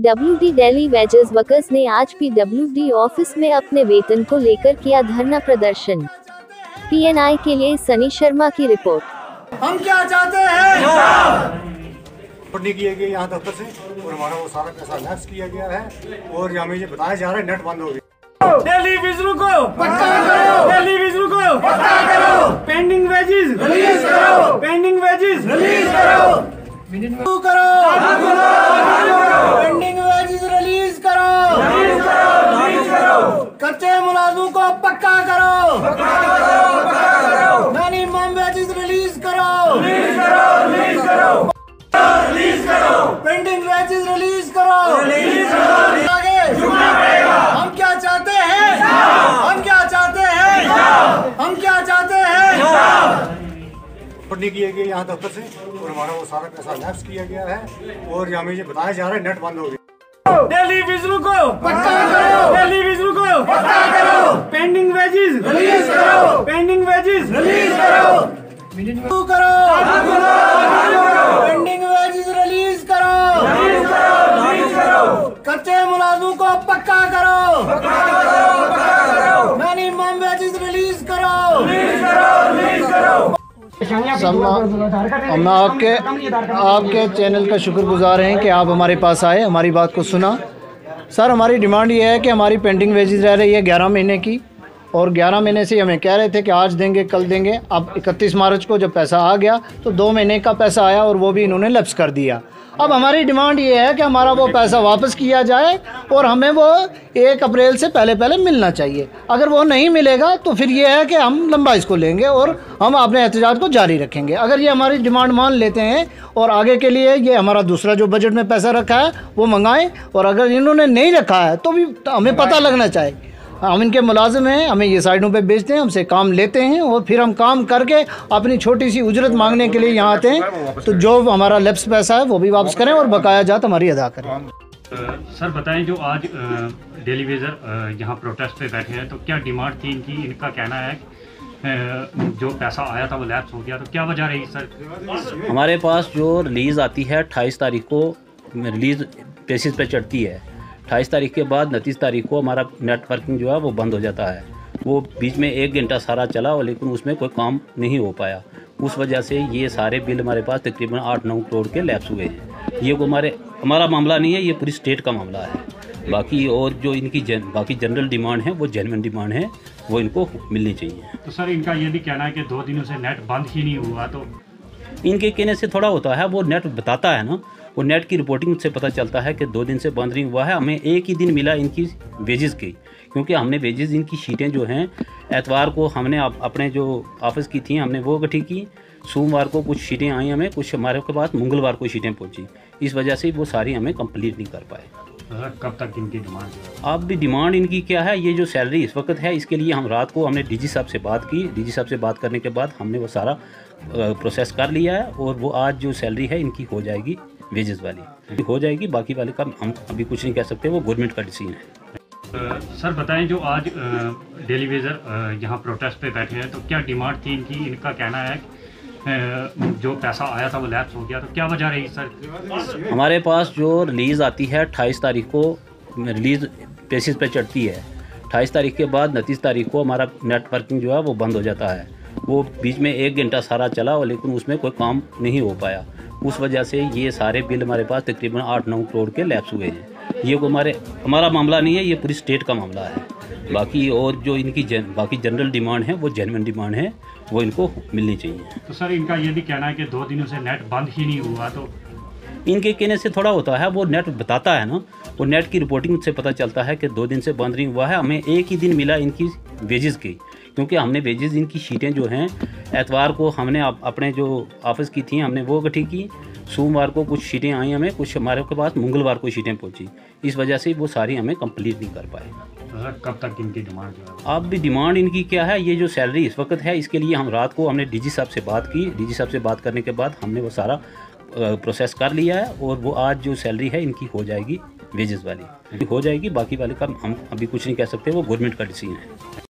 PWD Delhi wagers workers ने आज PWD office में अपने वेतन को लेकर किया धरना प्रदर्शन। पीएनआई के लिए सनी शर्मा की रिपोर्ट। हम क्या चाहते हैं? नहीं किए गए यहाँ दफ्तर से और हमारा वो सारा पैसा लैप्स किया गया है और हमें ये बताया जा रहा है नेट बंद हो गया। टेलीविज़न को पक्का करो। टेलीविज़न को पक्का करो। पेंडिंग वेजेस रिलीज़ करो। पेंडिंग वेजेस रिलीज़ करो। करो पेंडिंग वेजेस रिलीज़ करो रिलीज़ करो रिलीज़ करो कच्चे मुलाजमों को पक्का करो पक्का करो पक्का करो मिनिमम वेजेस रिलीज़ करो रिलीज़ करो। रिलीज़ करो। पेंडिंग वेजेस रिलीज़ करो। रिलीज़ करो आगे। झुकना पड़ेगा। हम क्या चाहते हैं? हम क्या चाहते हैं? हम क्या चाहते हैं? किए गए यहाँ दफ्तर से और हमारा वो सारा पैसा लैप्स किया गया है और हमें ये बताया जा रहा है नेट बंद हो गया। टेलीविज़न को पक्का करो। टेलीविज़न को पक्का करो। पेंडिंग वेजेस रिलीज़ करो। पेंडिंग वेजेस रिलीज़ करो। करो पेंडिंग वेजेस रिलीज़ करो कच्चे को पक्का करो मिनिमम वेजेस रिलीज़ करो हम आपके आपके चैनल का शुक्रगुजार हैं कि आप हमारे पास आए, हमारी बात को सुना। सर, हमारी डिमांड ये है कि हमारी पेंडिंग वेजेस रह रही है ग्यारह महीने की। और ग्यारह महीने से हमें कह रहे थे कि आज देंगे, कल देंगे। अब इकतीस मार्च को जब पैसा आ गया तो दो महीने का पैसा आया और वो भी इन्होंने लप्स कर दिया। अब हमारी डिमांड ये है कि हमारा वो पैसा वापस किया जाए और हमें वो एक अप्रैल से पहले पहले मिलना चाहिए। अगर वो नहीं मिलेगा तो फिर ये है कि हम लंबा इसको लेंगे और हम अपने एहतजाज को जारी रखेंगे। अगर ये हमारी डिमांड मान लेते हैं और आगे के लिए ये हमारा दूसरा जो बजट में पैसा रखा है, वो मंगाएँ और अगर इन्होंने नहीं रखा है तो भी हमें पता लगना चाहिए। हम इनके मुलाजिम हैं हमें ये साइडों पे बेचते हैं हमसे काम लेते हैं और फिर हम काम करके अपनी छोटी सी उजरत मांगने के लिए यहाँ आते हैं। तो जो हमारा लेप्स पैसा है वो भी वापस करें और बकाया जात हमारी अदा करें। सर बताएँ जो आज डेली वेजर यहाँ प्रोटेस्ट पे बैठे हैं तो क्या डिमांड थी इनकी? इनका कहना है जो पैसा आया था वो लैप्स हो गया। तो क्या वजह रही सर? हमारे पास जो रिलीज़ आती है अट्ठाईस तारीख को रिलीज़ बेसिस पे चढ़ती है। अट्ठाईस तारीख के बाद उनतीस तारीख को हमारा नेटवर्किंग जो है वो बंद हो जाता है। वो बीच में एक घंटा सारा चला और लेकिन उसमें कोई काम नहीं हो पाया। उस वजह से ये सारे बिल हमारे पास तकरीबन आठ नौ करोड़ के लैप्स हुए हैं। ये को हमारे हमारा मामला नहीं है ये पूरी स्टेट का मामला है। बाकी और जो इनकी जन, बाकी जनरल डिमांड है वो जेनवन डिमांड है वो इनको मिलनी चाहिए। तो सर इनका ये भी कहना है कि दो दिनों से नेट बंद ही नहीं हुआ तो इनके कहने से थोड़ा होता है वो नेट बताता है ना वो नेट की रिपोर्टिंग से पता चलता है कि दो दिन से बंद नहीं हुआ है। हमें एक ही दिन मिला इनकी वेजेस की क्योंकि हमने वेजेस इनकी शीटें जो हैं एतवार को हमने अप, अपने जो ऑफ़िस की थी हमने वो इकट्ठी की। सोमवार को कुछ शीटें आई हमें कुछ हमारे के पास मंगलवार को शीटें पहुँची। इस वजह से वो सारी हमें कंप्लीट नहीं कर पाए। कब तक इनकी डिमांड अब भी डिमांड इनकी क्या है? ये जो सैलरी इस वक्त है इसके लिए हम रात को हमने डीजी साहब से बात की। डीजी साहब से बात करने के बाद हमने वो सारा प्रोसेस कर लिया है और वो आज जो सैलरी है इनकी हो जाएगी। वेजेस वाली। हो जाएगी बाकी वाले का हम अभी कुछ नहीं कह सकते वो गवर्नमेंट का डिसीज़न है। सर बताएँ जो आज डेली वेजर यहाँ प्रोटेस्ट पे बैठे हैं तो क्या डिमांड थी इनकी? इनका कहना है जो पैसा आया था वो लैप्स हो गया तो क्या वजह रही सर? हमारे पास जो रिलीज़ आती है अट्ठाईस तारीख को रिलीज़ बेसिस पे चढ़ती है। अट्ठाईस तारीख के बाद उनतीस तारीख को हमारा नेटवर्किंग जो है वो बंद हो जाता है। वो बीच में एक घंटा सारा चला और लेकिन उसमें कोई काम नहीं हो पाया। उस वजह से ये सारे बिल हमारे पास तकरीबन आठ नौ करोड़ के लैप्स हुए हैं। ये को हमारे हमारा मामला नहीं है ये पूरी स्टेट का मामला है। बाकी और जो इनकी जन, बाकी जनरल डिमांड है वो जेनवन डिमांड है वो इनको मिलनी चाहिए। तो सर इनका ये भी कहना है कि दो दिनों से नेट बंद ही नहीं हुआ तो इनके कहने से थोड़ा होता है वो नेट बताता है ना वो नेट की रिपोर्टिंग से पता चलता है कि दो दिन से बंद नहीं हुआ है। हमें एक ही दिन मिला इनकी वेजेस की। क्योंकि हमने वेजेस इनकी शीटें जो हैं एतवार को हमने अप, अपने जो ऑफ़िस की थी हमने वो इकट्ठी की। सोमवार को कुछ शीटें आई हमें कुछ हमारे के पास मंगलवार को शीटें पहुँची। इस वजह से वो सारी हमें कंप्लीट नहीं कर पाए। कब तक इनकी डिमांड अब भी डिमांड इनकी क्या है? ये जो सैलरी इस वक्त है इसके लिए हम रात को हमने डीजी साहब से बात की। डीजी साहब से बात करने के बाद हमने वो सारा प्रोसेस कर लिया है और वो आज जो सैलरी है इनकी हो जाएगी वेजेस वाली। हो जाएगी बाकी वाले का हम अभी कुछ नहीं कह सकते वो गवर्नमेंट का डिसीज़न है।